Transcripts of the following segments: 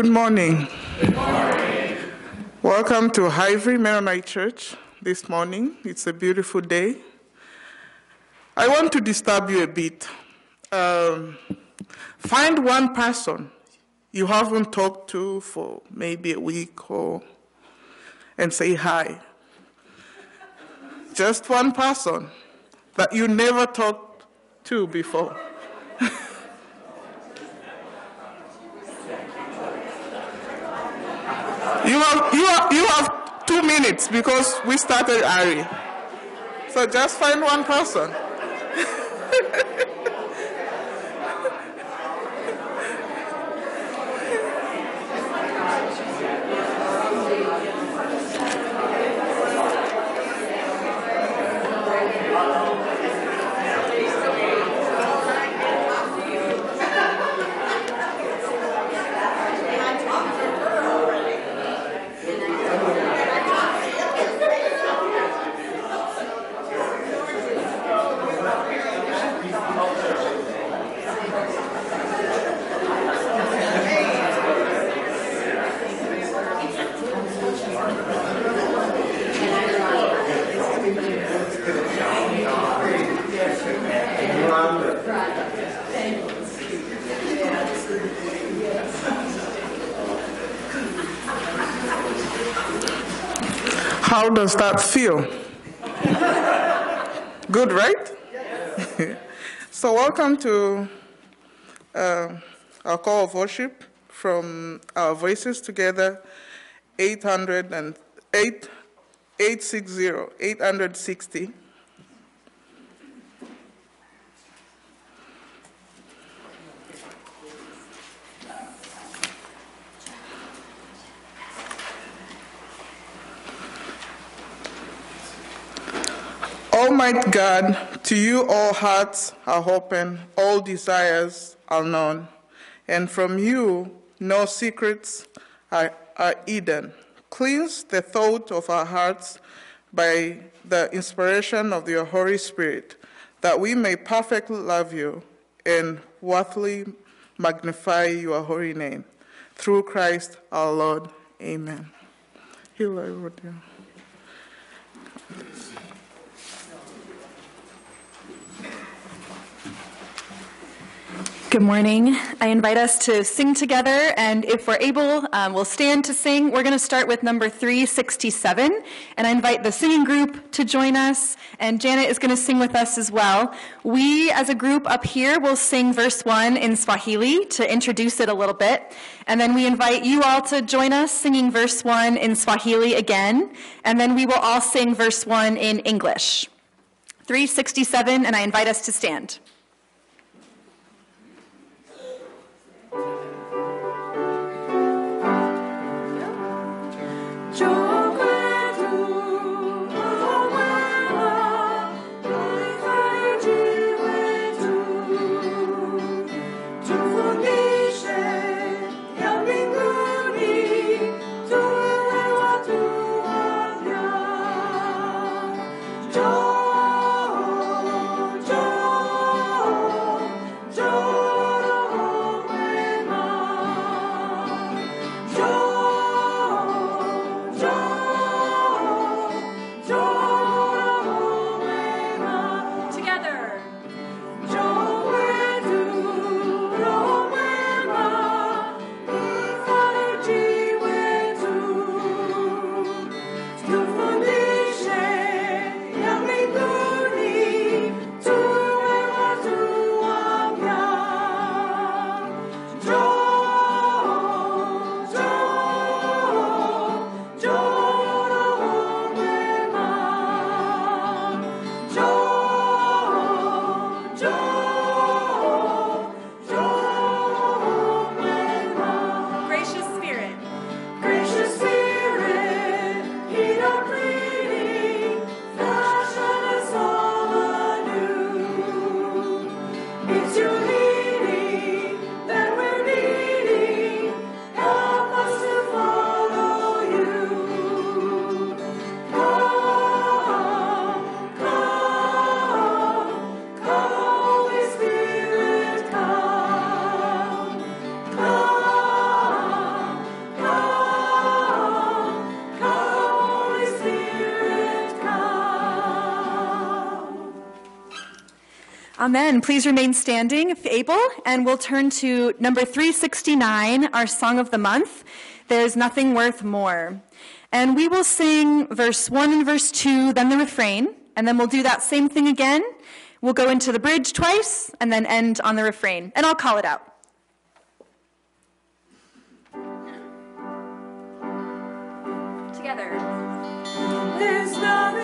Good morning. Welcome to Hively Mennonite Church this morning. It's a beautiful day. I want to disturb you a bit. Um, find one person you haven't talked to for maybe a week or and say hi. Just one person that you never talked to before. You have, you have, you have two minutes because we started early. So just find one person. How does that feel? Good, right? so, welcome to uh, our call of worship from our Voices Together 800 and 8, 860, 860. Almighty God, to you all hearts are open, all desires are known, and from you no secrets are, are hidden. Cleanse the thought of our hearts by the inspiration of your Holy Spirit, that we may perfectly love you and worthily magnify your holy name. Through Christ our Lord. Amen. Heal Good morning. I invite us to sing together, and if we're able, um, we'll stand to sing. We're going to start with number 367, and I invite the singing group to join us, and Janet is going to sing with us as well. We, as a group up here, will sing verse 1 in Swahili to introduce it a little bit, and then we invite you all to join us singing verse 1 in Swahili again, and then we will all sing verse 1 in English. 367, and I invite us to stand. Amen. Please remain standing if able, and we'll turn to number 369, our song of the month. There's nothing worth more. And we will sing verse 1 and verse 2, then the refrain, and then we'll do that same thing again. We'll go into the bridge twice and then end on the refrain, and I'll call it out. Together. There's nothing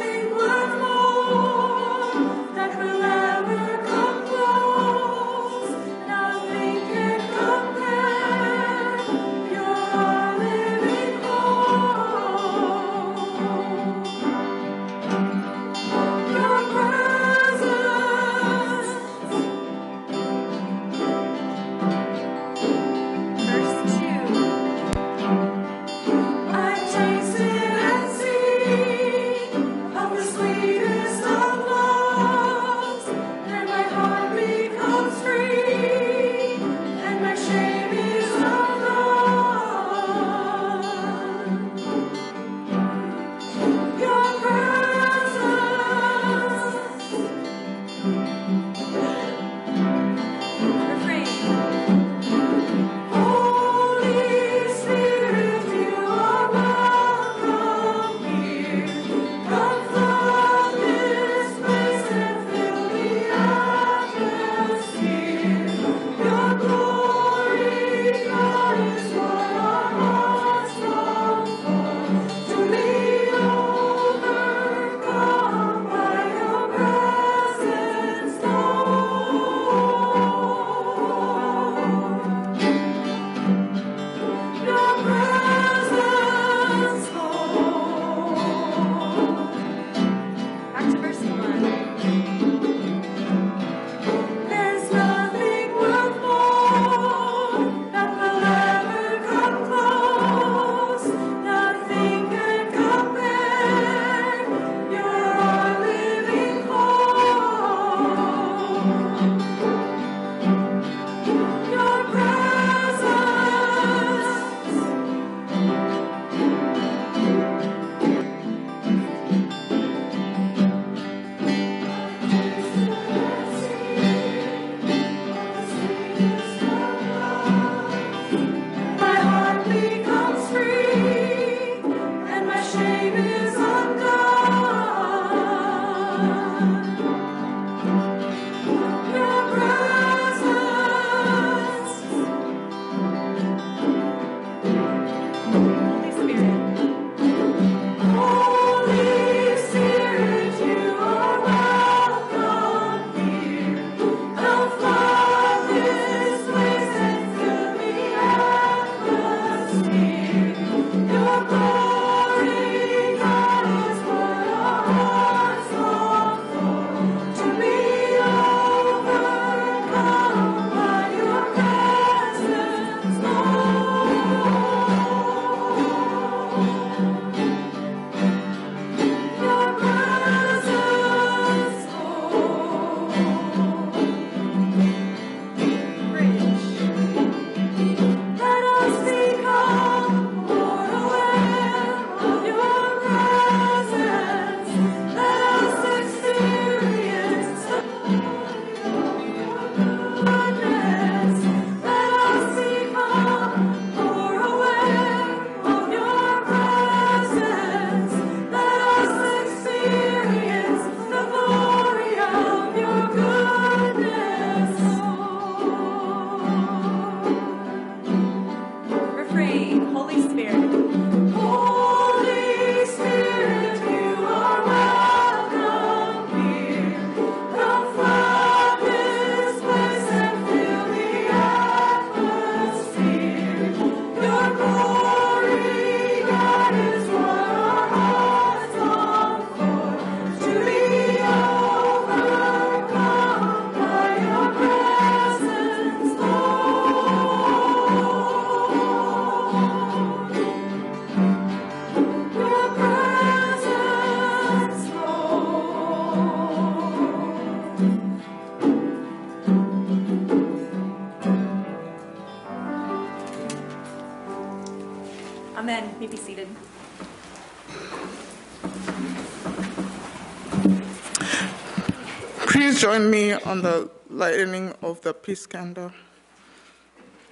Please join me on the lighting of the peace candle.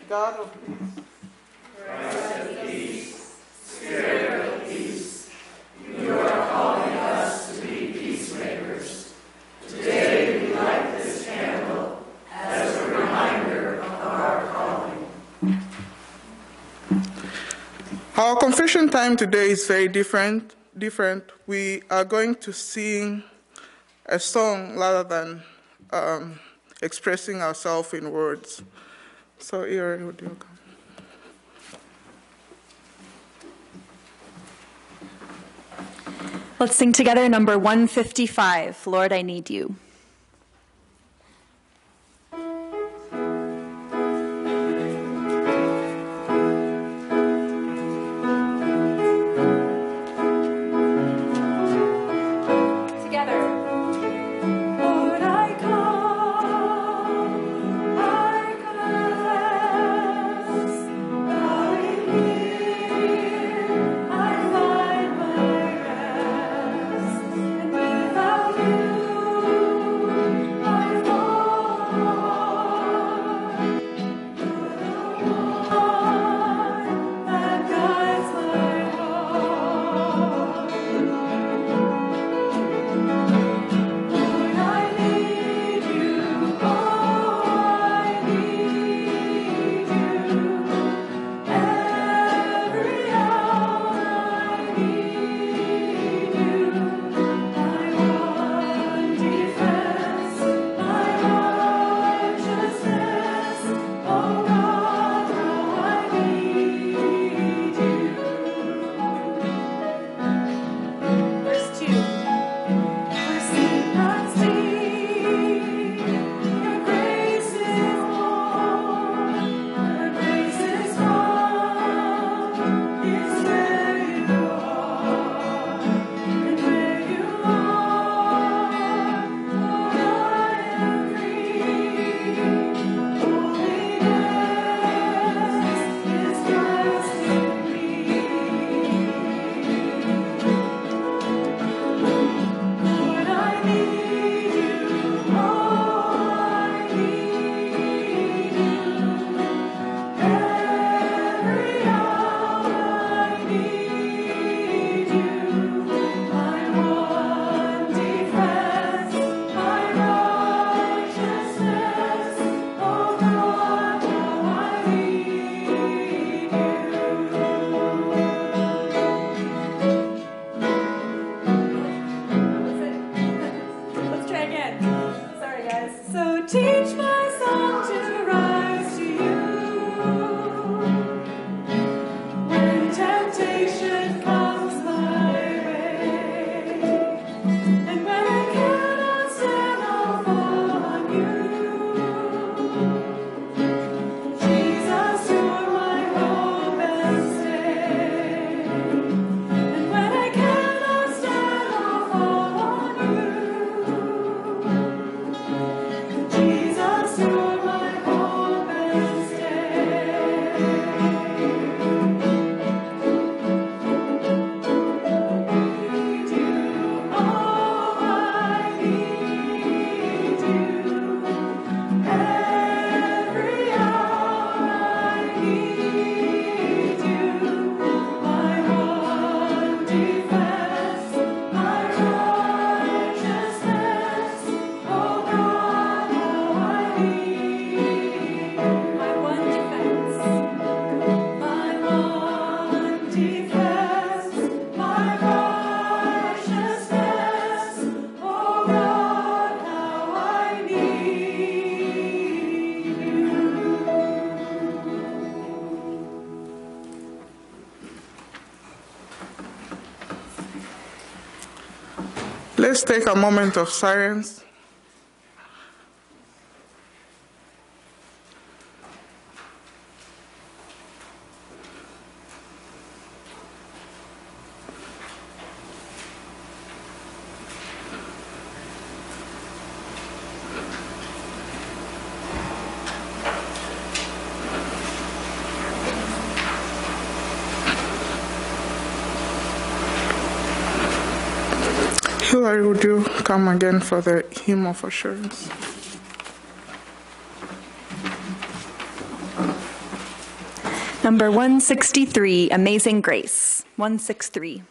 God of peace. Christ of peace, Spirit of peace, you are calling us to be peacemakers. Today we light this candle as a reminder of our calling. Our confession time today is very different. Different. We are going to sing a song rather than um, expressing ourselves in words. So, Ira, would you come? Let's sing together number 155, Lord, I Need You. Teach my Let's take a moment of silence. You come again for the hymn of assurance? Number 163, Amazing Grace. 163.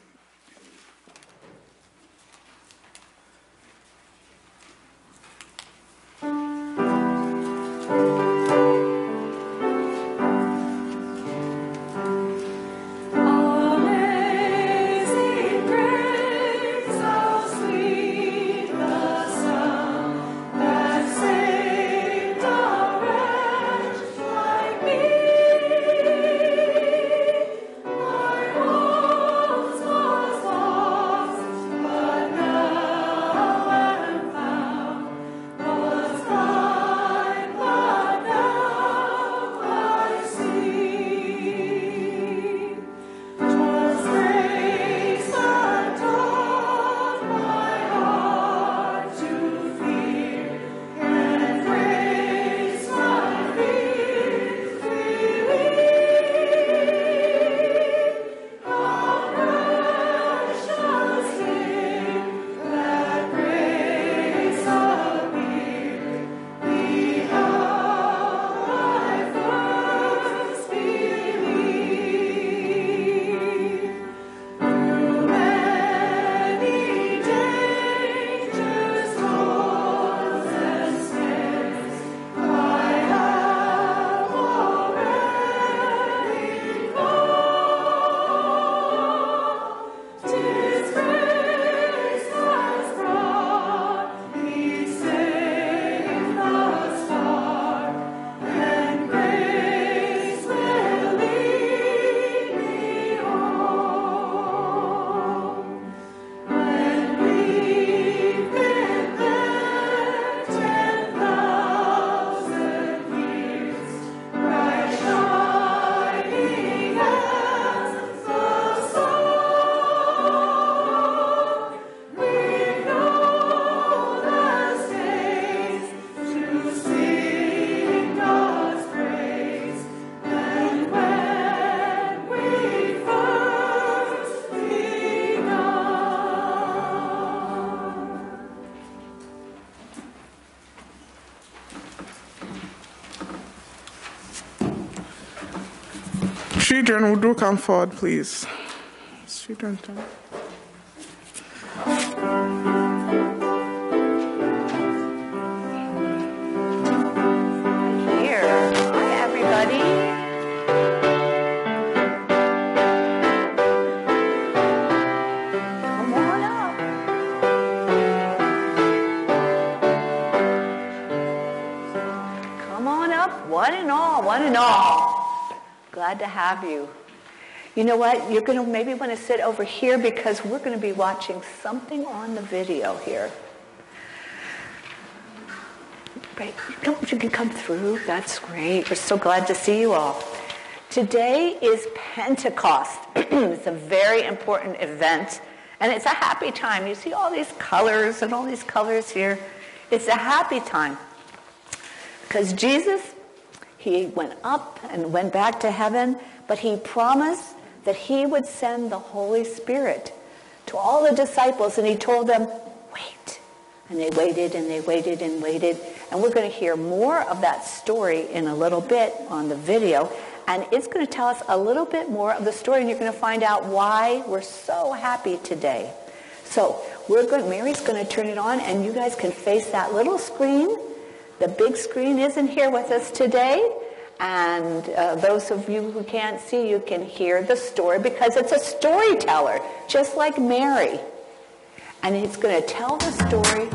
Children, would you come forward, please? Children, have you. You know what? You're going to maybe want to sit over here because we're going to be watching something on the video here. Come, you can come through. That's great. We're so glad to see you all. Today is Pentecost. it's a very important event, and it's a happy time. You see all these colors and all these colors here. It's a happy time because Jesus, he went up and went back to heaven, but he promised that he would send the Holy Spirit to all the disciples, and he told them, wait. And they waited and they waited and waited. And we're going to hear more of that story in a little bit on the video. And it's going to tell us a little bit more of the story, and you're going to find out why we're so happy today. So we're going, Mary's going to turn it on, and you guys can face that little screen. The big screen isn't here with us today. And uh, those of you who can't see, you can hear the story because it's a storyteller, just like Mary. And he's going to tell the story.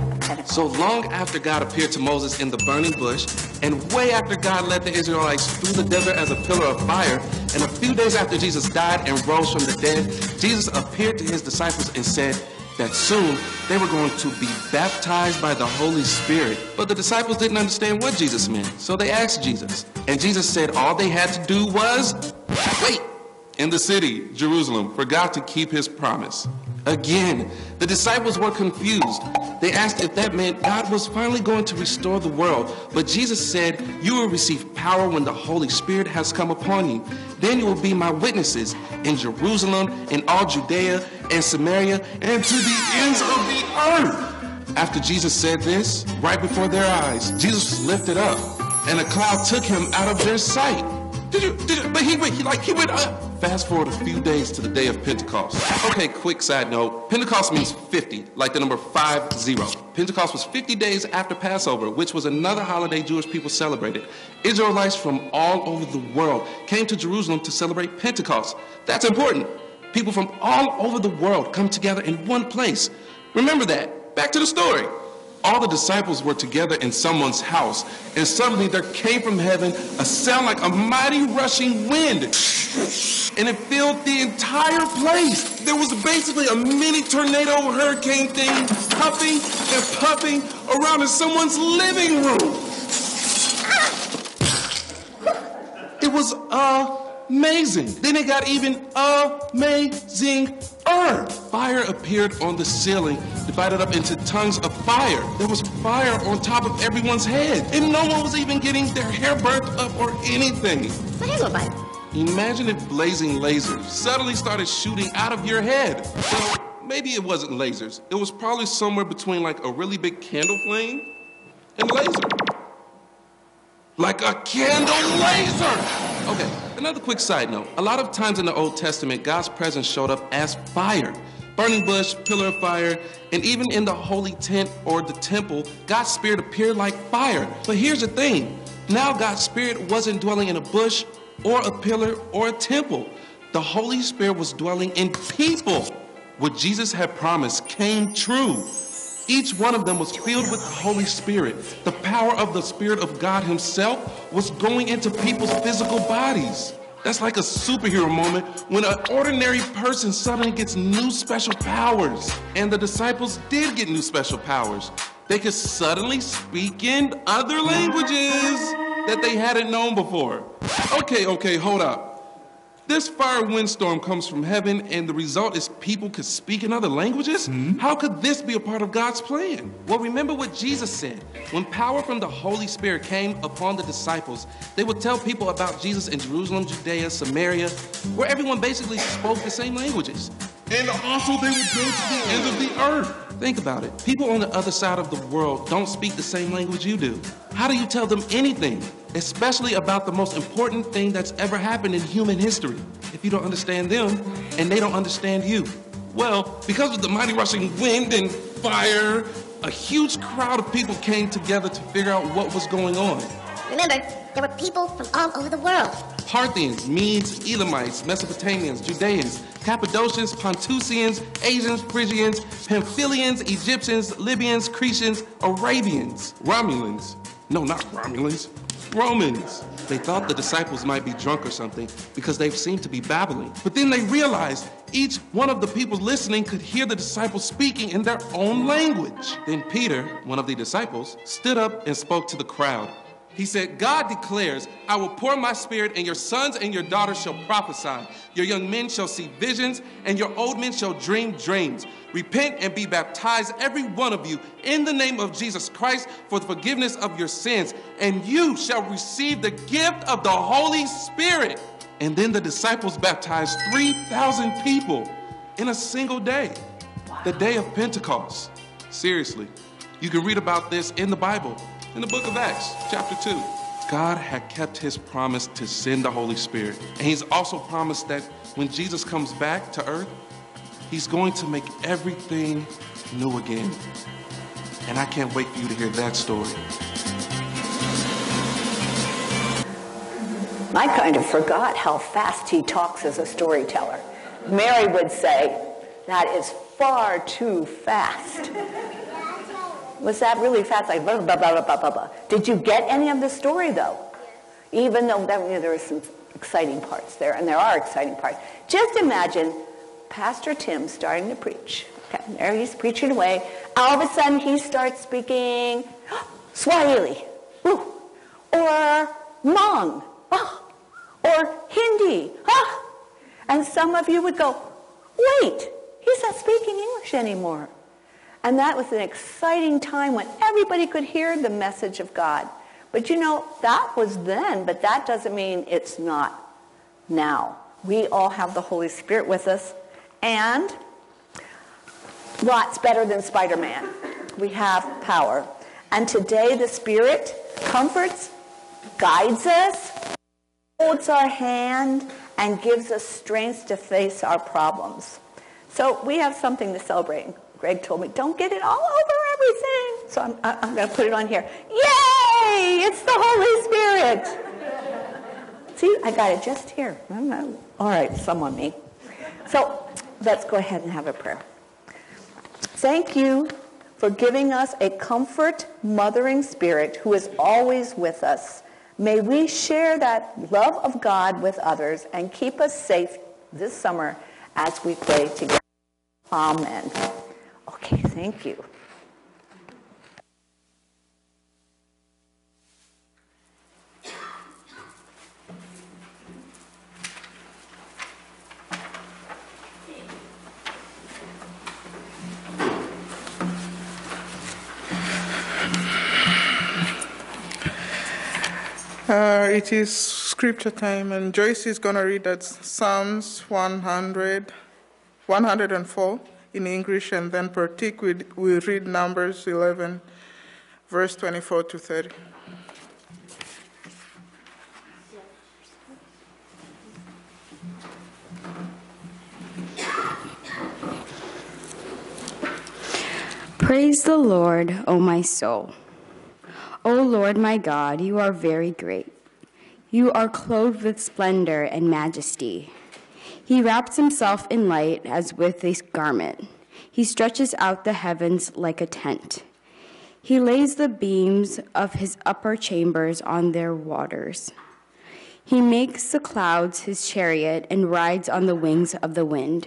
So long after God appeared to Moses in the burning bush, and way after God led the Israelites through the desert as a pillar of fire, and a few days after Jesus died and rose from the dead, Jesus appeared to his disciples and said that soon they were going to be baptized by the Holy Spirit. But the disciples didn't understand what Jesus meant, so they asked Jesus. And Jesus said all they had to do was wait in the city, Jerusalem, forgot to keep his promise. Again, the disciples were confused. They asked if that meant God was finally going to restore the world. But Jesus said, You will receive power when the Holy Spirit has come upon you. Then you will be my witnesses in Jerusalem, in all Judea and Samaria, and to the ends of the earth. After Jesus said this, right before their eyes, Jesus was lifted up, and a cloud took him out of their sight. Did you, did you, but he went, he, like, he went up. Fast forward a few days to the day of Pentecost. Okay, quick side note. Pentecost means 50, like the number 50. Pentecost was 50 days after Passover, which was another holiday Jewish people celebrated. Israelites from all over the world came to Jerusalem to celebrate Pentecost. That's important. People from all over the world come together in one place. Remember that. Back to the story. All the disciples were together in someone's house, and suddenly there came from heaven a sound like a mighty rushing wind, and it filled the entire place. There was basically a mini tornado hurricane thing puffing and puffing around in someone's living room. It was amazing. Then it got even amazing. Fire appeared on the ceiling, divided up into tongues of fire. There was fire on top of everyone's head, and no one was even getting their hair burnt up or anything. What is a bite? Imagine if blazing lasers suddenly started shooting out of your head. Well, maybe it wasn't lasers. It was probably somewhere between like a really big candle flame and laser. Like a candle laser! Okay, another quick side note. A lot of times in the Old Testament, God's presence showed up as fire. Burning bush, pillar of fire, and even in the holy tent or the temple, God's spirit appeared like fire. But here's the thing now God's spirit wasn't dwelling in a bush or a pillar or a temple. The Holy Spirit was dwelling in people. What Jesus had promised came true. Each one of them was filled with the Holy Spirit. The power of the Spirit of God Himself was going into people's physical bodies. That's like a superhero moment when an ordinary person suddenly gets new special powers. And the disciples did get new special powers. They could suddenly speak in other languages that they hadn't known before. Okay, okay, hold up. This fire windstorm comes from heaven, and the result is people could speak in other languages? Hmm? How could this be a part of God's plan? Well, remember what Jesus said. When power from the Holy Spirit came upon the disciples, they would tell people about Jesus in Jerusalem, Judea, Samaria, where everyone basically spoke the same languages. And also, they would go to the ends of the earth. Think about it. People on the other side of the world don't speak the same language you do. How do you tell them anything, especially about the most important thing that's ever happened in human history, if you don't understand them and they don't understand you? Well, because of the mighty rushing wind and fire, a huge crowd of people came together to figure out what was going on. Remember, there were people from all over the world. Parthians, Medes, Elamites, Mesopotamians, Judeans, Cappadocians, Pontusians, Asians, Phrygians, Pamphylians, Egyptians, Libyans, Cretians, Arabians, Romulans. No, not Romulans. Romans. They thought the disciples might be drunk or something because they seemed to be babbling. But then they realized each one of the people listening could hear the disciples speaking in their own language. Then Peter, one of the disciples, stood up and spoke to the crowd. He said, God declares, I will pour my spirit, and your sons and your daughters shall prophesy. Your young men shall see visions, and your old men shall dream dreams. Repent and be baptized, every one of you, in the name of Jesus Christ for the forgiveness of your sins, and you shall receive the gift of the Holy Spirit. And then the disciples baptized 3,000 people in a single day, the day of Pentecost. Seriously, you can read about this in the Bible, in the book of Acts, chapter 2. God had kept his promise to send the Holy Spirit. And he's also promised that when Jesus comes back to earth, he's going to make everything new again. And I can't wait for you to hear that story. I kind of forgot how fast he talks as a storyteller. Mary would say, that is far too fast. Was that really fast? Like, blah, blah, blah, blah, blah, blah. Did you get any of the story, though? Even though that, you know, there were some exciting parts there, and there are exciting parts. Just imagine Pastor Tim starting to preach. Okay, there he's preaching away. All of a sudden, he starts speaking Swahili, Woo. or Hmong, oh, or Hindi. ah. And some of you would go, wait, he's not speaking English anymore. And that was an exciting time when everybody could hear the message of God. But you know, that was then, but that doesn't mean it's not now. We all have the Holy Spirit with us, and lots better than Spider Man. We have power. And today, the Spirit comforts, guides us, holds our hand, and gives us strength to face our problems. So we have something to celebrate. Greg told me, don't get it all over everything. So I'm, I'm going to put it on here. Yay! It's the Holy Spirit. See, I got it just here. All right, some on me. So let's go ahead and have a prayer. Thank you for giving us a comfort, mothering spirit who is always with us. May we share that love of God with others and keep us safe this summer as we pray together. Amen. Thank you. Uh, it is scripture time, and Joyce is going to read that Psalms 100, 104 in English, and then Pratik we, will read Numbers 11, verse 24 to 30. Praise the Lord, O my soul. O Lord my God, you are very great. You are clothed with splendor and majesty. He wraps himself in light as with a garment. He stretches out the heavens like a tent. He lays the beams of his upper chambers on their waters. He makes the clouds his chariot and rides on the wings of the wind.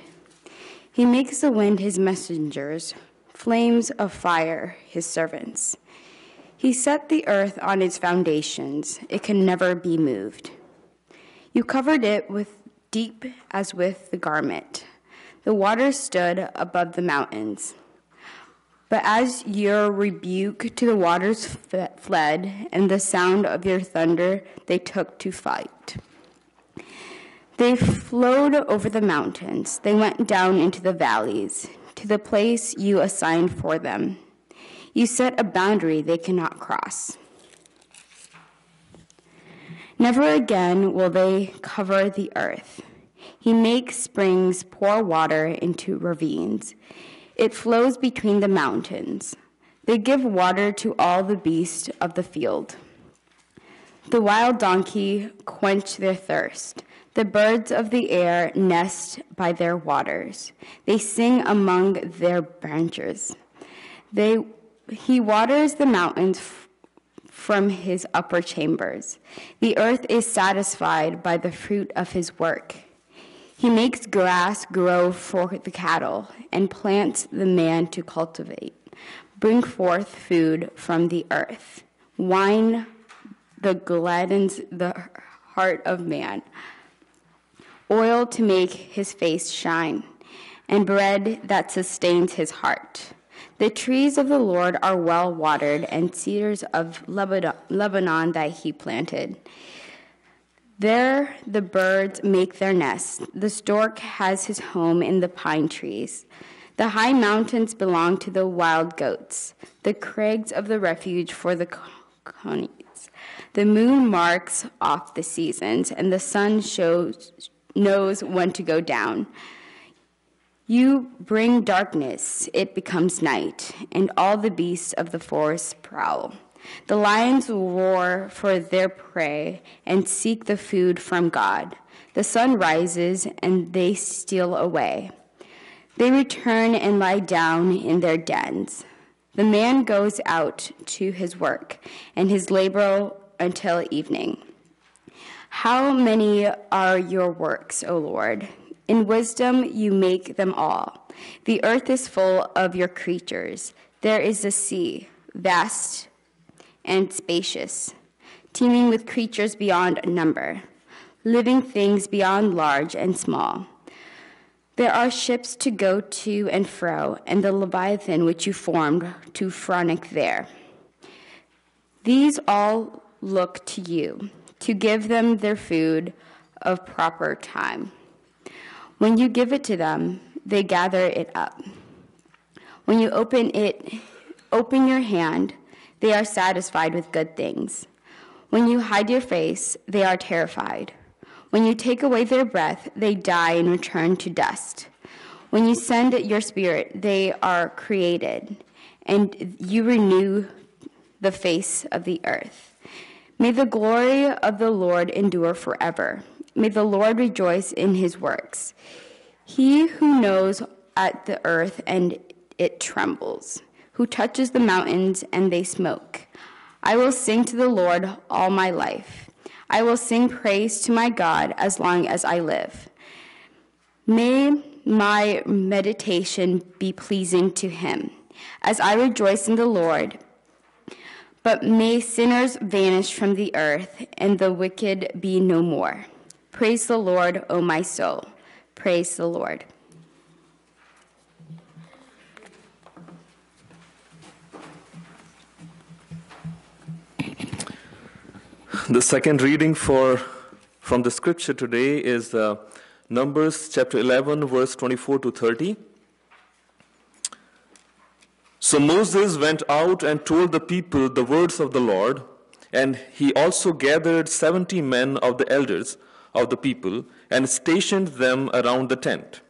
He makes the wind his messengers, flames of fire his servants. He set the earth on its foundations, it can never be moved. You covered it with deep as with the garment. The waters stood above the mountains. But as your rebuke to the waters fled, and the sound of your thunder they took to fight. They flowed over the mountains. They went down into the valleys, to the place you assigned for them. You set a boundary they cannot cross. Never again will they cover the earth. He makes springs pour water into ravines. It flows between the mountains. They give water to all the beasts of the field. The wild donkey quench their thirst. The birds of the air nest by their waters. They sing among their branches. They, he waters the mountains from his upper chambers. The earth is satisfied by the fruit of his work. He makes grass grow for the cattle and plants the man to cultivate. Bring forth food from the earth, wine that gladdens the heart of man, oil to make his face shine, and bread that sustains his heart. The trees of the Lord are well watered, and cedars of Lebanon that he planted. There the birds make their nests. The stork has his home in the pine trees. The high mountains belong to the wild goats, the crags of the refuge for the conies. The moon marks off the seasons, and the sun shows, knows when to go down. You bring darkness, it becomes night, and all the beasts of the forest prowl. The lions roar for their prey and seek the food from God. The sun rises and they steal away. They return and lie down in their dens. The man goes out to his work and his labor until evening. How many are your works, O Lord? In wisdom you make them all. The earth is full of your creatures. There is a sea, vast and spacious, teeming with creatures beyond number, living things beyond large and small. There are ships to go to and fro, and the Leviathan which you formed to frolic there. These all look to you to give them their food of proper time. When you give it to them, they gather it up. When you open it, open your hand, they are satisfied with good things. When you hide your face, they are terrified. When you take away their breath, they die and return to dust. When you send your spirit, they are created, and you renew the face of the earth. May the glory of the Lord endure forever. May the Lord rejoice in his works. He who knows at the earth and it trembles, who touches the mountains and they smoke. I will sing to the Lord all my life. I will sing praise to my God as long as I live. May my meditation be pleasing to him, as I rejoice in the Lord. But may sinners vanish from the earth, and the wicked be no more. Praise the Lord, O my soul. Praise the Lord. The second reading for from the scripture today is uh, Numbers chapter 11 verse 24 to 30. So Moses went out and told the people the words of the Lord, and he also gathered 70 men of the elders of the people and stationed them around the tent.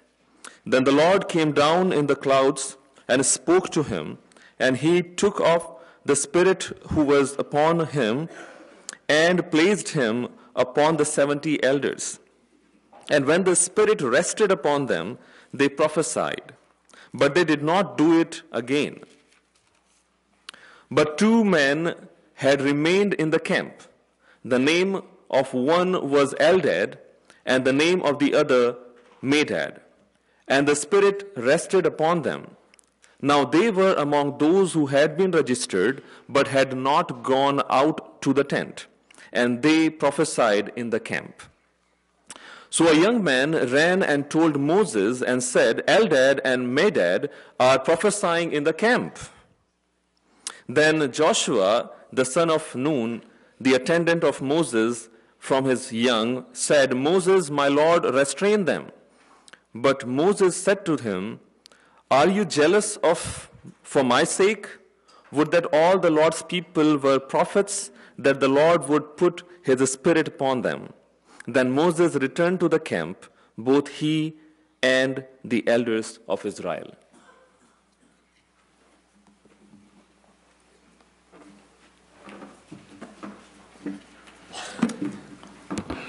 Then the Lord came down in the clouds and spoke to him, and he took off the spirit who was upon him and placed him upon the 70 elders. And when the Spirit rested upon them, they prophesied, but they did not do it again. But two men had remained in the camp. The name of one was Eldad, and the name of the other Medad. And the Spirit rested upon them. Now they were among those who had been registered, but had not gone out to the tent and they prophesied in the camp. So a young man ran and told Moses and said, Eldad and Medad are prophesying in the camp. Then Joshua, the son of Nun, the attendant of Moses from his young, said, Moses, my Lord, restrain them. But Moses said to him, Are you jealous of for my sake? Would that all the Lord's people were prophets that the Lord would put his spirit upon them. Then Moses returned to the camp, both he and the elders of Israel.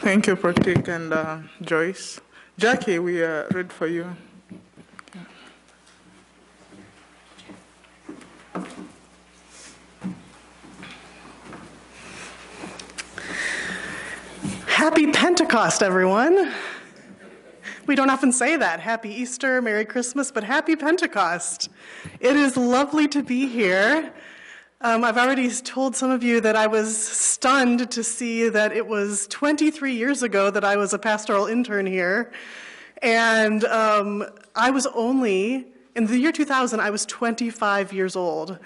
Thank you, Pratik and uh, Joyce. Jackie, we uh, read for you. Happy Pentecost, everyone. We don't often say that. Happy Easter, Merry Christmas, but happy Pentecost. It is lovely to be here. Um, I've already told some of you that I was stunned to see that it was 23 years ago that I was a pastoral intern here. And um, I was only, in the year 2000, I was 25 years old.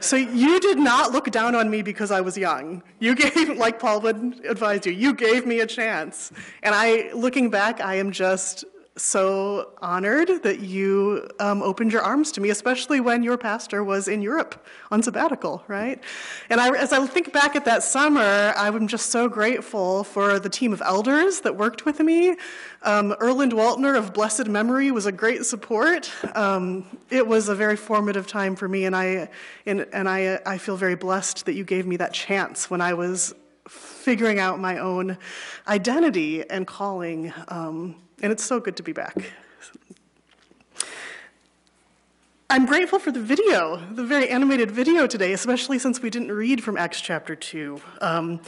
So you did not look down on me because I was young. You gave, like Paul would advise you, you gave me a chance. And I, looking back, I am just so honored that you um, opened your arms to me, especially when your pastor was in Europe on sabbatical, right? And I, as I think back at that summer, I'm just so grateful for the team of elders that worked with me. Um, Erland Waltner of blessed memory was a great support. Um, it was a very formative time for me, and I and, and I, I feel very blessed that you gave me that chance when I was figuring out my own identity and calling. Um, and it's so good to be back. I'm grateful for the video, the very animated video today, especially since we didn't read from Acts chapter 2. Um,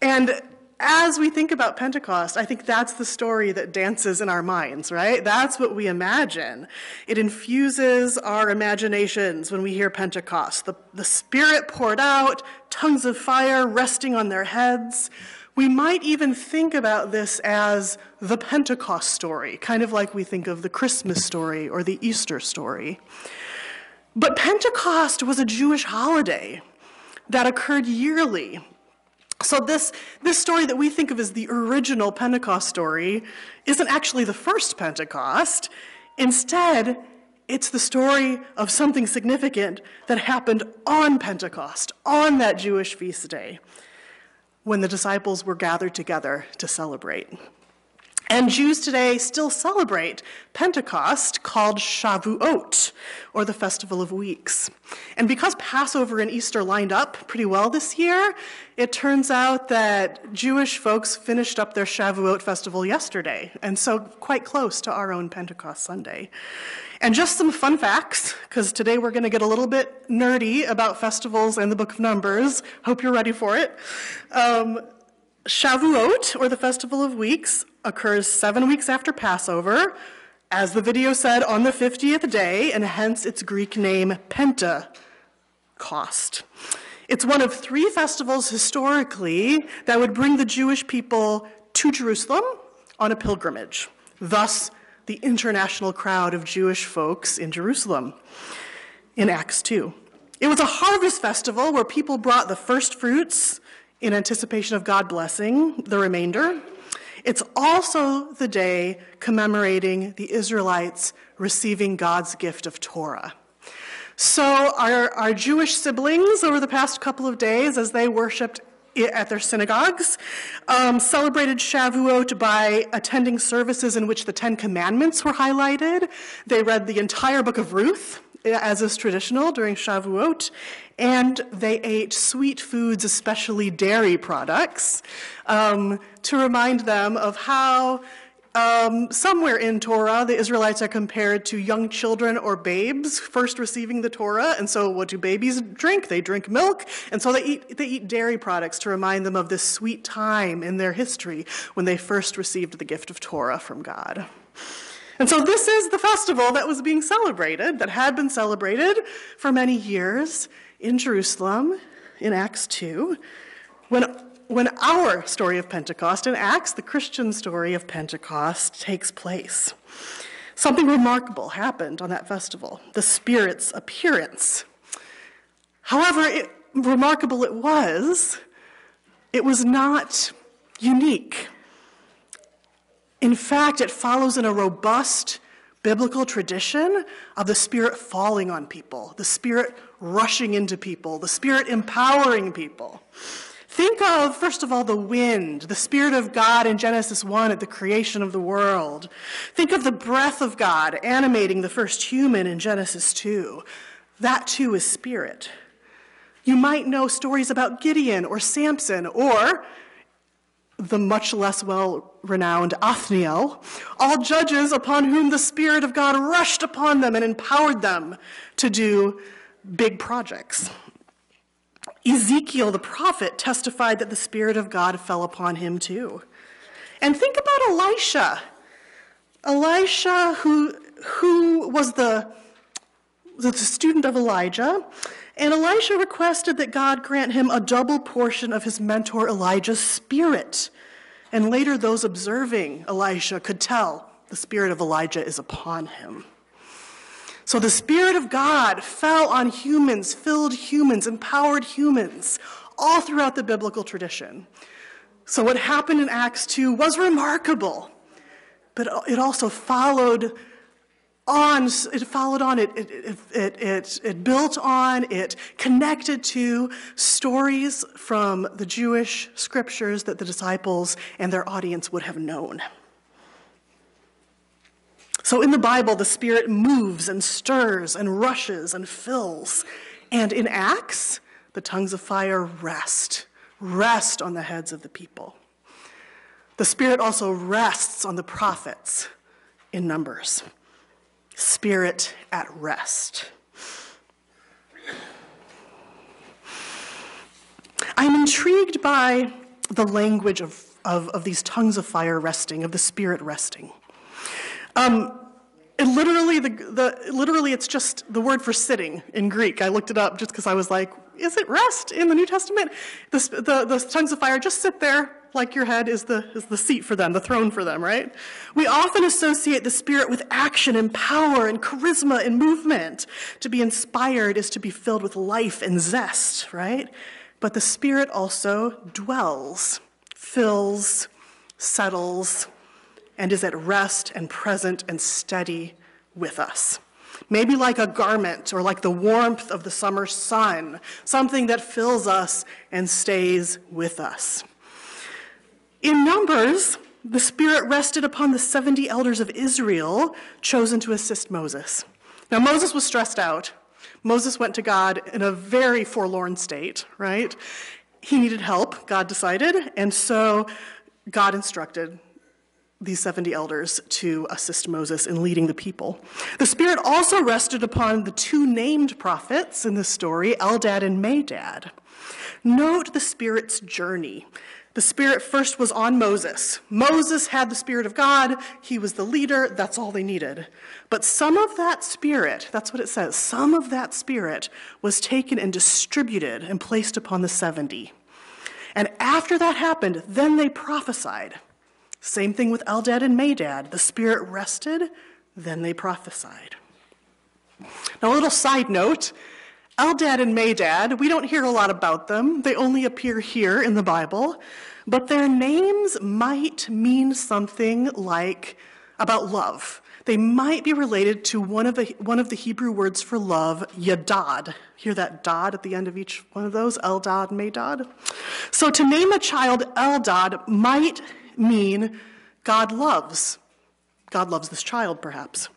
and as we think about Pentecost, I think that's the story that dances in our minds, right? That's what we imagine. It infuses our imaginations when we hear Pentecost. The, the Spirit poured out, tongues of fire resting on their heads. We might even think about this as the Pentecost story, kind of like we think of the Christmas story or the Easter story. But Pentecost was a Jewish holiday that occurred yearly. So this, this story that we think of as the original Pentecost story isn't actually the first Pentecost. Instead, it's the story of something significant that happened on Pentecost, on that Jewish feast day, when the disciples were gathered together to celebrate. And Jews today still celebrate Pentecost called Shavuot, or the Festival of Weeks. And because Passover and Easter lined up pretty well this year, it turns out that Jewish folks finished up their Shavuot festival yesterday, and so quite close to our own Pentecost Sunday. And just some fun facts, because today we're going to get a little bit nerdy about festivals and the book of Numbers. Hope you're ready for it. Um, Shavuot, or the Festival of Weeks, occurs seven weeks after Passover, as the video said, on the 50th day, and hence its Greek name, Pentecost. It's one of three festivals historically that would bring the Jewish people to Jerusalem on a pilgrimage, thus, the international crowd of Jewish folks in Jerusalem in Acts 2. It was a harvest festival where people brought the first fruits in anticipation of God blessing the remainder. It's also the day commemorating the Israelites receiving God's gift of Torah. So, our, our Jewish siblings over the past couple of days, as they worshiped at their synagogues, um, celebrated Shavuot by attending services in which the Ten Commandments were highlighted. They read the entire book of Ruth, as is traditional during Shavuot, and they ate sweet foods, especially dairy products, um, to remind them of how um, somewhere in Torah, the Israelites are compared to young children or babes first receiving the Torah. And so, what do babies drink? They drink milk. And so, they eat, they eat dairy products to remind them of this sweet time in their history when they first received the gift of Torah from God. And so, this is the festival that was being celebrated, that had been celebrated for many years in Jerusalem in Acts 2, when when our story of Pentecost in Acts, the Christian story of Pentecost, takes place. Something remarkable happened on that festival the Spirit's appearance. However it, remarkable it was, it was not unique. In fact, it follows in a robust biblical tradition of the Spirit falling on people, the Spirit rushing into people, the Spirit empowering people. Think of, first of all, the wind, the Spirit of God in Genesis 1 at the creation of the world. Think of the breath of God animating the first human in Genesis 2. That too is Spirit. You might know stories about Gideon or Samson or the much less well renowned Othniel, all judges upon whom the Spirit of God rushed upon them and empowered them to do big projects. Ezekiel the prophet testified that the Spirit of God fell upon him too. And think about Elisha. Elisha, who, who was the, the student of Elijah, and Elisha requested that God grant him a double portion of his mentor Elijah's spirit. And later, those observing Elisha could tell the spirit of Elijah is upon him. So the Spirit of God fell on humans, filled humans, empowered humans, all throughout the biblical tradition. So what happened in Acts 2 was remarkable, but it also followed on, it followed on, it, it, it, it, it built on, it connected to stories from the Jewish scriptures that the disciples and their audience would have known. So in the Bible, the Spirit moves and stirs and rushes and fills. And in Acts, the tongues of fire rest, rest on the heads of the people. The Spirit also rests on the prophets in Numbers. Spirit at rest. I'm intrigued by the language of, of, of these tongues of fire resting, of the Spirit resting. Um, it literally, the, the, literally, it's just the word for sitting in Greek. I looked it up just because I was like, is it rest in the New Testament? The, the, the tongues of fire just sit there like your head is the, is the seat for them, the throne for them, right? We often associate the Spirit with action and power and charisma and movement. To be inspired is to be filled with life and zest, right? But the Spirit also dwells, fills, settles, and is at rest and present and steady with us. Maybe like a garment or like the warmth of the summer sun, something that fills us and stays with us. In Numbers, the Spirit rested upon the 70 elders of Israel chosen to assist Moses. Now, Moses was stressed out. Moses went to God in a very forlorn state, right? He needed help, God decided, and so God instructed these 70 elders to assist Moses in leading the people. The Spirit also rested upon the two named prophets in this story, Eldad and Medad. Note the Spirit's journey. The Spirit first was on Moses. Moses had the Spirit of God, he was the leader, that's all they needed. But some of that Spirit, that's what it says, some of that Spirit was taken and distributed and placed upon the 70. And after that happened, then they prophesied. Same thing with Eldad and Medad. The Spirit rested, then they prophesied. Now, a little side note Eldad and Medad, we don't hear a lot about them. They only appear here in the Bible. But their names might mean something like about love. They might be related to one of the, one of the Hebrew words for love, yadad. Hear that dad at the end of each one of those? Eldad, Medad. So to name a child Eldad might mean God loves. God loves this child, perhaps.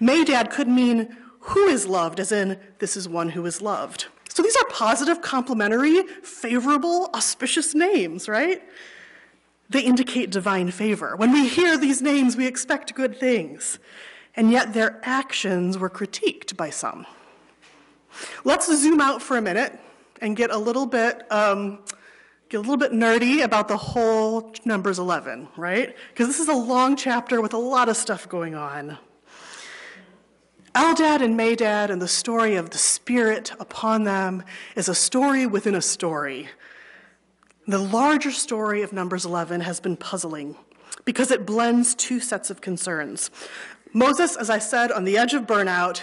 Medad could mean who is loved, as in, this is one who is loved. So these are positive, complementary, favorable, auspicious names, right? They indicate divine favor. When we hear these names, we expect good things. And yet their actions were critiqued by some. Let's zoom out for a minute and get a little bit um, get a little bit nerdy about the whole Numbers 11, right? Because this is a long chapter with a lot of stuff going on. Eldad and Medad and the story of the Spirit upon them is a story within a story. The larger story of Numbers 11 has been puzzling because it blends two sets of concerns. Moses, as I said, on the edge of burnout,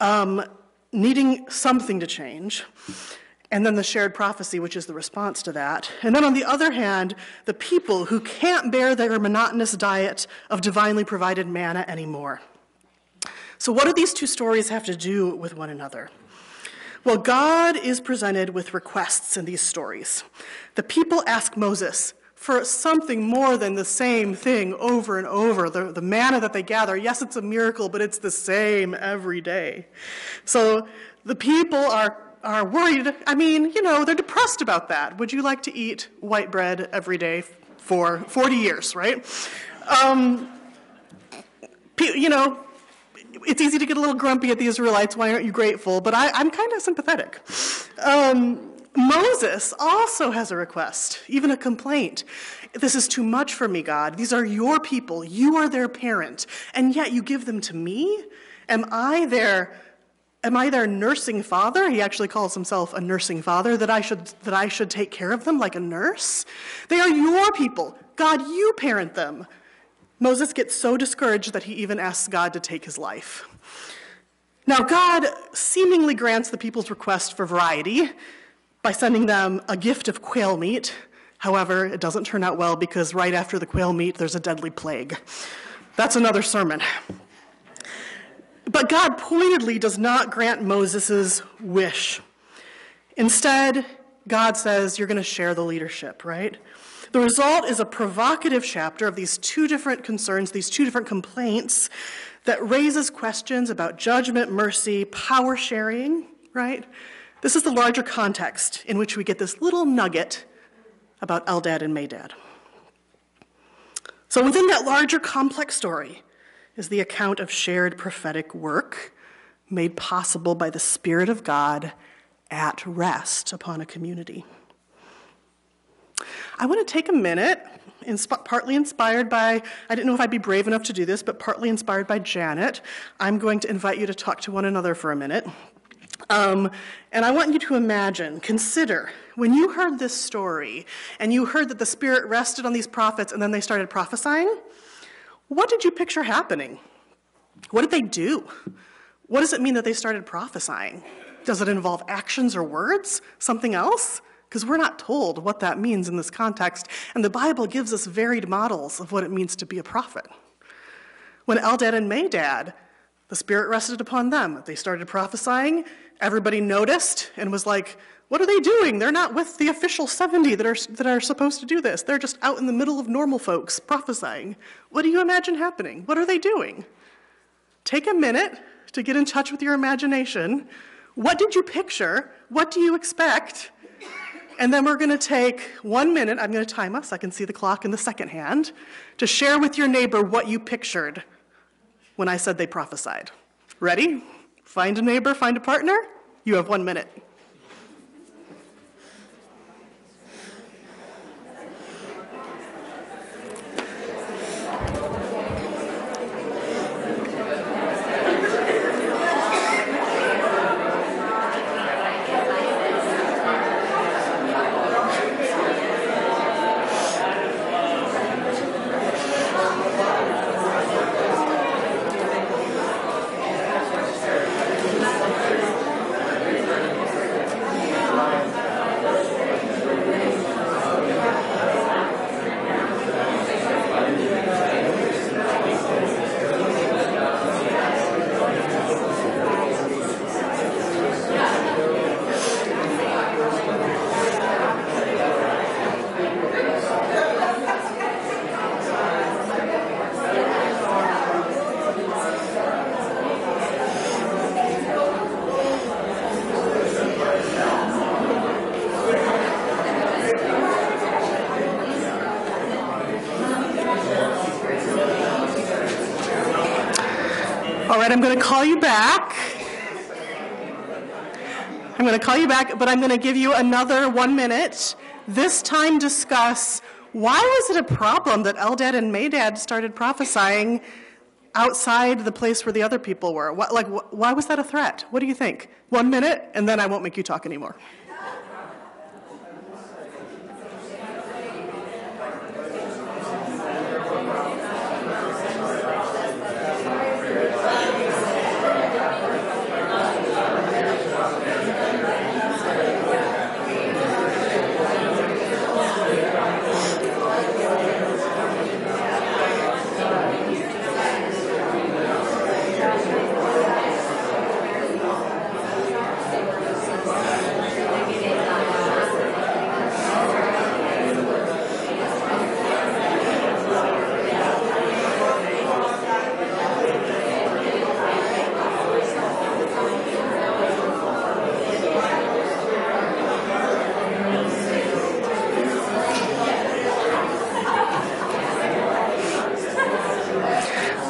um, needing something to change, and then the shared prophecy, which is the response to that. And then on the other hand, the people who can't bear their monotonous diet of divinely provided manna anymore. So, what do these two stories have to do with one another? Well, God is presented with requests in these stories. The people ask Moses for something more than the same thing over and over. The, the manna that they gather, yes, it's a miracle, but it's the same every day. So the people are, are worried. I mean, you know, they're depressed about that. Would you like to eat white bread every day for 40 years, right? Um, you know, it's easy to get a little grumpy at the Israelites. Why aren't you grateful? But I, am kind of sympathetic. Um, Moses also has a request, even a complaint. This is too much for me, God. These are your people. You are their parent. And yet you give them to me? Am I their am I their nursing father? He actually calls himself a nursing father that I should that I should take care of them like a nurse? They are your people. God, you parent them. Moses gets so discouraged that he even asks God to take his life. Now, God seemingly grants the people's request for variety by sending them a gift of quail meat. However, it doesn't turn out well because right after the quail meat, there's a deadly plague. That's another sermon. But God pointedly does not grant Moses' wish. Instead, God says, You're going to share the leadership, right? The result is a provocative chapter of these two different concerns, these two different complaints that raises questions about judgment, mercy, power sharing, right? This is the larger context in which we get this little nugget about Eldad and Medad. So, within that larger complex story is the account of shared prophetic work made possible by the Spirit of God at rest upon a community. I want to take a minute, insp- partly inspired by, I didn't know if I'd be brave enough to do this, but partly inspired by Janet. I'm going to invite you to talk to one another for a minute. Um, and I want you to imagine, consider, when you heard this story and you heard that the Spirit rested on these prophets and then they started prophesying, what did you picture happening? What did they do? What does it mean that they started prophesying? Does it involve actions or words? Something else? Because we're not told what that means in this context, and the Bible gives us varied models of what it means to be a prophet. When Eldad and Medad, the Spirit rested upon them, they started prophesying, everybody noticed and was like, what are they doing? They're not with the official 70 that are, that are supposed to do this. They're just out in the middle of normal folks prophesying. What do you imagine happening? What are they doing? Take a minute to get in touch with your imagination. What did you picture? What do you expect? And then we're going to take one minute. I'm going to time us. I can see the clock in the second hand to share with your neighbor what you pictured when I said they prophesied. Ready? Find a neighbor, find a partner. You have one minute. Right, I'm going to call you back. I'm going to call you back, but I'm going to give you another one minute. This time, discuss why was it a problem that Eldad and Medad started prophesying outside the place where the other people were? What, like, wh- why was that a threat? What do you think? One minute, and then I won't make you talk anymore.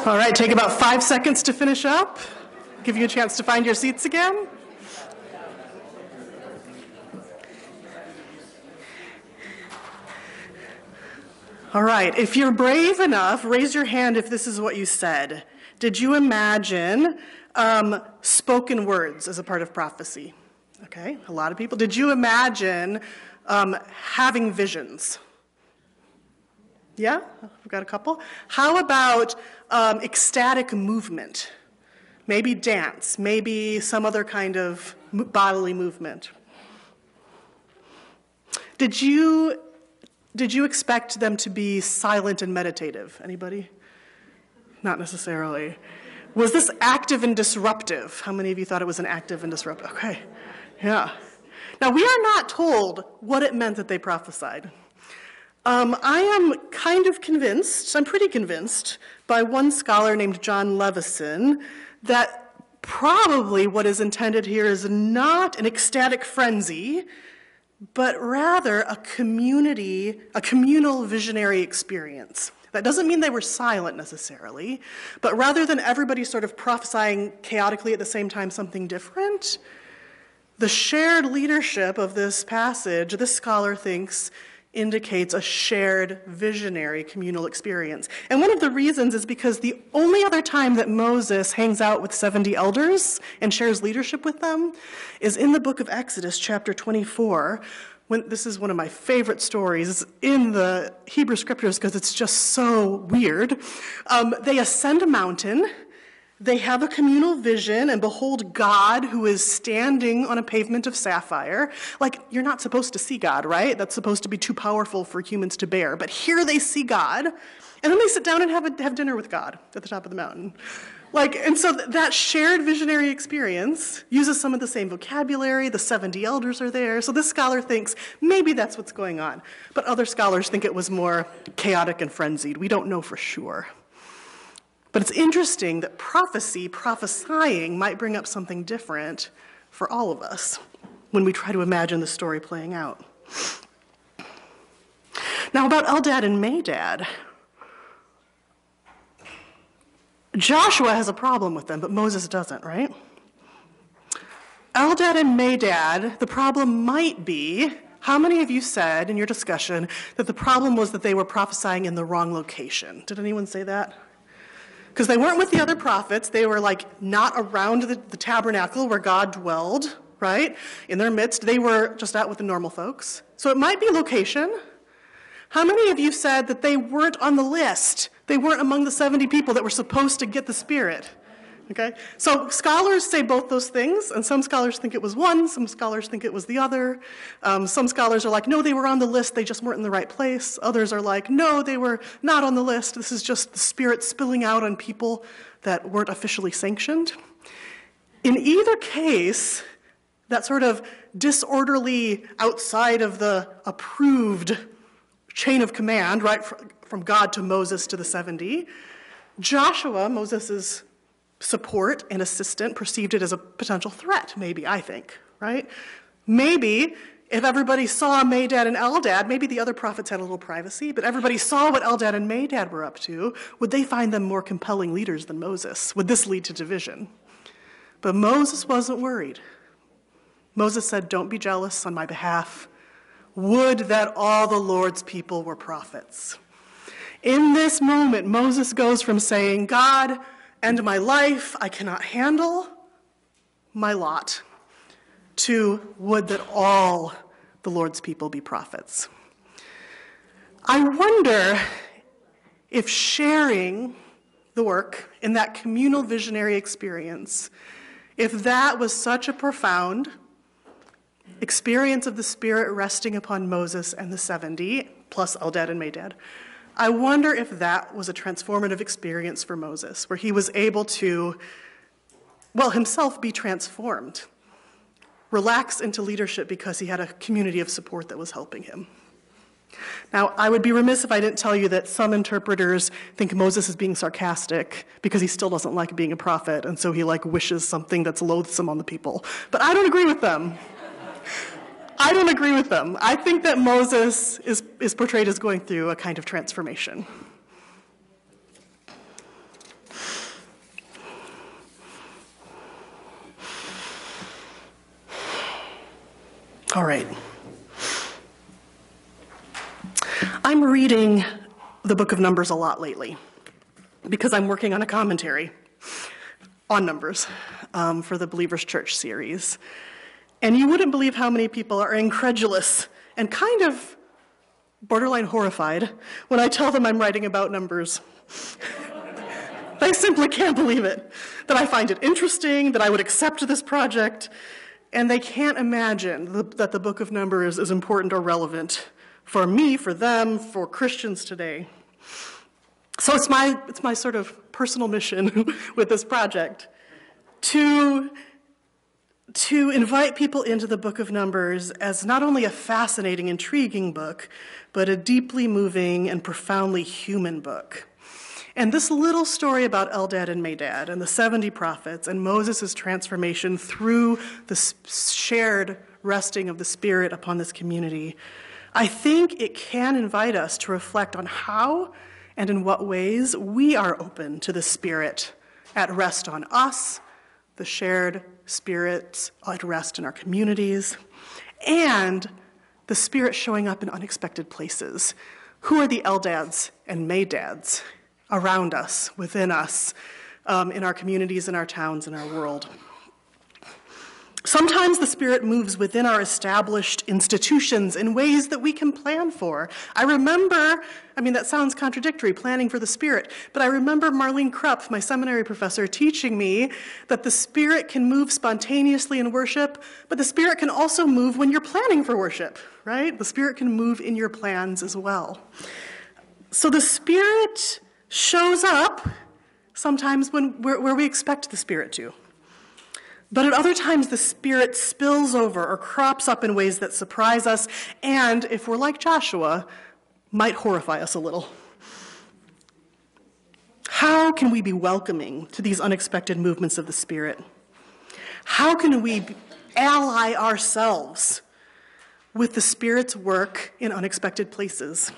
All right, take about five seconds to finish up. Give you a chance to find your seats again. All right, if you're brave enough, raise your hand if this is what you said. Did you imagine um, spoken words as a part of prophecy? Okay, a lot of people. Did you imagine um, having visions? Yeah, we've got a couple. How about um, ecstatic movement? Maybe dance, maybe some other kind of bodily movement. Did you did you expect them to be silent and meditative? Anybody? Not necessarily. Was this active and disruptive? How many of you thought it was an active and disruptive? Okay. Yeah. Now, we are not told what it meant that they prophesied. Um, I am kind of convinced, I'm pretty convinced, by one scholar named John Levison, that probably what is intended here is not an ecstatic frenzy, but rather a community, a communal visionary experience. That doesn't mean they were silent necessarily, but rather than everybody sort of prophesying chaotically at the same time something different, the shared leadership of this passage, this scholar thinks, indicates a shared visionary communal experience. And one of the reasons is because the only other time that Moses hangs out with 70 elders and shares leadership with them is in the book of Exodus, chapter 24. When, this is one of my favorite stories in the Hebrew scriptures because it's just so weird. Um, they ascend a mountain. They have a communal vision and behold God who is standing on a pavement of sapphire. Like, you're not supposed to see God, right? That's supposed to be too powerful for humans to bear. But here they see God, and then they sit down and have, a, have dinner with God at the top of the mountain. Like, and so th- that shared visionary experience uses some of the same vocabulary. The 70 elders are there. So this scholar thinks maybe that's what's going on. But other scholars think it was more chaotic and frenzied. We don't know for sure. But it's interesting that prophecy, prophesying, might bring up something different for all of us when we try to imagine the story playing out. Now, about Eldad and Medad, Joshua has a problem with them, but Moses doesn't, right? Eldad and Medad, the problem might be how many of you said in your discussion that the problem was that they were prophesying in the wrong location? Did anyone say that? Because they weren't with the other prophets. They were like not around the, the tabernacle where God dwelled, right? In their midst. They were just out with the normal folks. So it might be location. How many of you said that they weren't on the list? They weren't among the 70 people that were supposed to get the Spirit. Okay? So scholars say both those things, and some scholars think it was one, some scholars think it was the other. Um, some scholars are like, no, they were on the list, they just weren't in the right place. Others are like, no, they were not on the list. This is just the Spirit spilling out on people that weren't officially sanctioned. In either case, that sort of disorderly, outside of the approved chain of command, right, from God to Moses to the 70, Joshua, Moses' support and assistant, perceived it as a potential threat, maybe, I think, right? Maybe if everybody saw Medad and Eldad, maybe the other prophets had a little privacy, but everybody saw what Eldad and Medad were up to, would they find them more compelling leaders than Moses? Would this lead to division? But Moses wasn't worried. Moses said, Don't be jealous on my behalf. Would that all the Lord's people were prophets. In this moment, Moses goes from saying, God, end my life, I cannot handle my lot, to would that all the Lord's people be prophets. I wonder if sharing the work in that communal visionary experience, if that was such a profound experience of the Spirit resting upon Moses and the 70, plus Eldad and Medad, I wonder if that was a transformative experience for Moses, where he was able to, well, himself be transformed, relax into leadership because he had a community of support that was helping him. Now, I would be remiss if I didn't tell you that some interpreters think Moses is being sarcastic because he still doesn't like being a prophet, and so he like wishes something that's loathsome on the people. But I don't agree with them. I don't agree with them. I think that Moses is, is portrayed as going through a kind of transformation. All right. I'm reading the book of Numbers a lot lately because I'm working on a commentary on Numbers um, for the Believers Church series. And you wouldn't believe how many people are incredulous and kind of borderline horrified when I tell them I'm writing about numbers. they simply can't believe it. That I find it interesting, that I would accept this project, and they can't imagine the, that the book of Numbers is important or relevant for me, for them, for Christians today. So it's my, it's my sort of personal mission with this project to to invite people into the book of Numbers as not only a fascinating, intriguing book, but a deeply moving and profoundly human book. And this little story about Eldad and Medad and the 70 prophets and Moses' transformation through the shared resting of the Spirit upon this community, I think it can invite us to reflect on how and in what ways we are open to the Spirit at rest on us, the shared spirits at rest in our communities, and the Spirit showing up in unexpected places. Who are the Eldads and Medads around us, within us, um, in our communities, in our towns, in our world? Sometimes the Spirit moves within our established institutions in ways that we can plan for. I remember, I mean, that sounds contradictory, planning for the Spirit, but I remember Marlene Kropf, my seminary professor, teaching me that the Spirit can move spontaneously in worship, but the Spirit can also move when you're planning for worship, right? The Spirit can move in your plans as well. So the Spirit shows up sometimes when, where, where we expect the Spirit to. But at other times, the Spirit spills over or crops up in ways that surprise us, and if we're like Joshua, might horrify us a little. How can we be welcoming to these unexpected movements of the Spirit? How can we ally ourselves with the Spirit's work in unexpected places?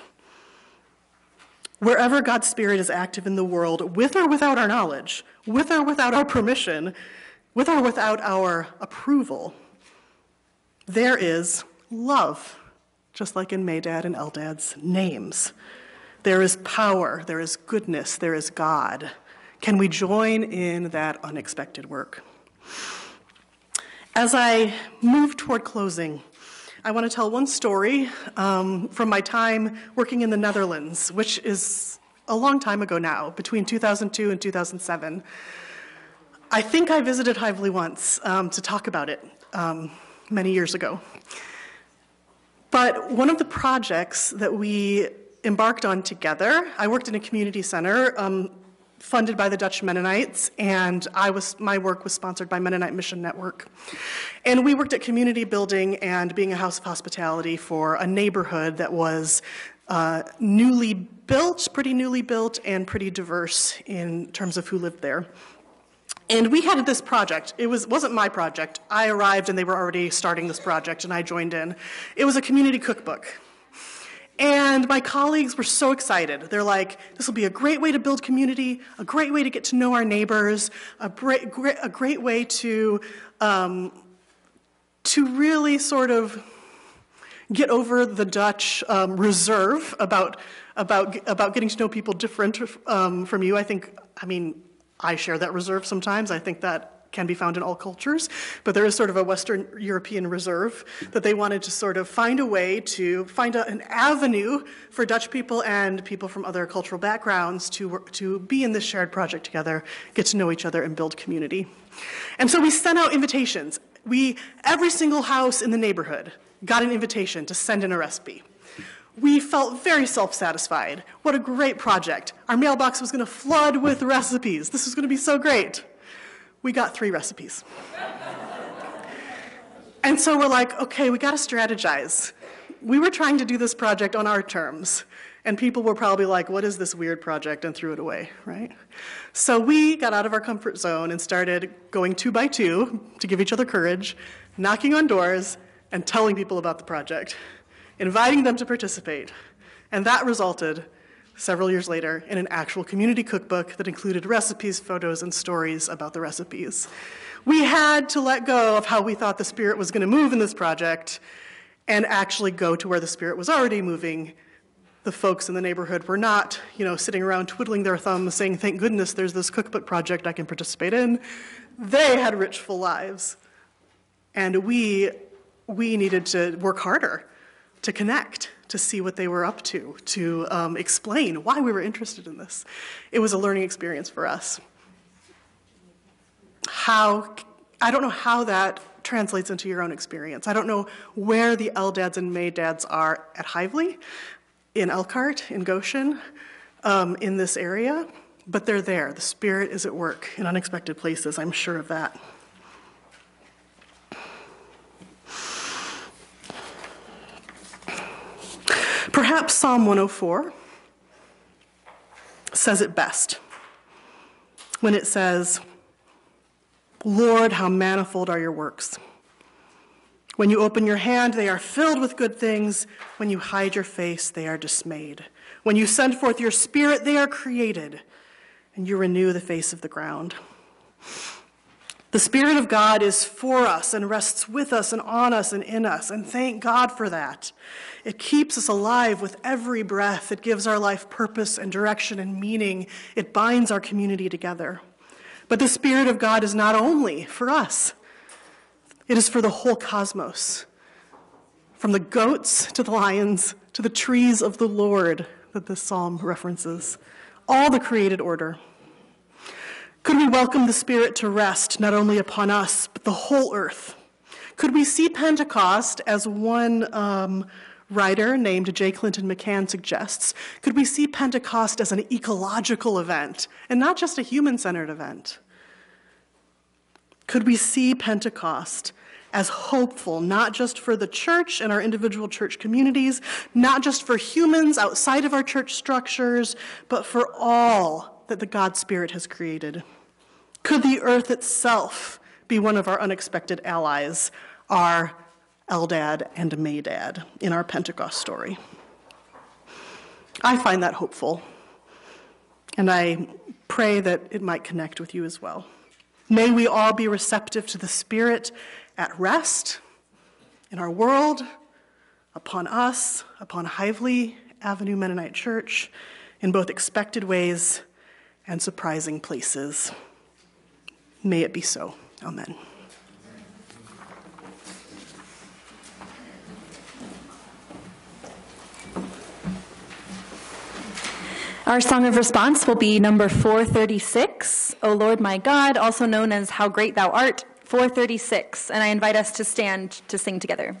Wherever God's Spirit is active in the world, with or without our knowledge, with or without our permission, with or without our approval, there is love, just like in Medad and Eldad's names. There is power, there is goodness, there is God. Can we join in that unexpected work? As I move toward closing, I want to tell one story um, from my time working in the Netherlands, which is a long time ago now, between 2002 and 2007. I think I visited Hively once um, to talk about it um, many years ago. But one of the projects that we embarked on together, I worked in a community center um, funded by the Dutch Mennonites, and I was, my work was sponsored by Mennonite Mission Network. And we worked at community building and being a house of hospitality for a neighborhood that was uh, newly built, pretty newly built, and pretty diverse in terms of who lived there. And we had this project. It was, wasn't my project. I arrived and they were already starting this project, and I joined in. It was a community cookbook. And my colleagues were so excited. They're like, this will be a great way to build community, a great way to get to know our neighbors, a great, a great way to, um, to really sort of get over the Dutch um, reserve about, about, about getting to know people different um, from you. I think, I mean, I share that reserve sometimes. I think that can be found in all cultures, but there is sort of a Western European reserve that they wanted to sort of find a way to find a, an avenue for Dutch people and people from other cultural backgrounds to, work, to be in this shared project together, get to know each other, and build community. And so we sent out invitations. We, every single house in the neighborhood got an invitation to send in a recipe. We felt very self satisfied. What a great project. Our mailbox was going to flood with recipes. This was going to be so great. We got three recipes. and so we're like, okay, we got to strategize. We were trying to do this project on our terms, and people were probably like, what is this weird project, and threw it away, right? So we got out of our comfort zone and started going two by two to give each other courage, knocking on doors, and telling people about the project inviting them to participate. And that resulted, several years later, in an actual community cookbook that included recipes, photos, and stories about the recipes. We had to let go of how we thought the Spirit was going to move in this project and actually go to where the Spirit was already moving. The folks in the neighborhood were not, you know, sitting around twiddling their thumbs saying, thank goodness there's this cookbook project I can participate in. They had rich, full lives. And we, we needed to work harder to connect, to see what they were up to, to um, explain why we were interested in this. It was a learning experience for us. How, I don't know how that translates into your own experience. I don't know where the Eldads and Medads are at Hively, in Elkhart, in Goshen, um, in this area, but they're there. The Spirit is at work in unexpected places, I'm sure of that. Perhaps Psalm 104 says it best when it says, Lord, how manifold are your works. When you open your hand, they are filled with good things. When you hide your face, they are dismayed. When you send forth your spirit, they are created, and you renew the face of the ground. The Spirit of God is for us and rests with us and on us and in us, and thank God for that. It keeps us alive with every breath. It gives our life purpose and direction and meaning. It binds our community together. But the Spirit of God is not only for us, it is for the whole cosmos, from the goats to the lions to the trees of the Lord that this psalm references, all the created order. Could we welcome the Spirit to rest not only upon us, but the whole earth? Could we see Pentecost, as one um, writer named J. Clinton McCann suggests, could we see Pentecost as an ecological event and not just a human centered event? Could we see Pentecost as hopeful, not just for the church and our individual church communities, not just for humans outside of our church structures, but for all that the God Spirit has created? Could the earth itself be one of our unexpected allies, our Eldad and Medad in our Pentecost story? I find that hopeful, and I pray that it might connect with you as well. May we all be receptive to the Spirit at rest in our world, upon us, upon Hively Avenue Mennonite Church, in both expected ways and surprising places. May it be so. Amen. Our song of response will be number 436, O Lord my God, also known as How Great Thou Art, 436. And I invite us to stand to sing together.